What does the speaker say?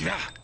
Yeah.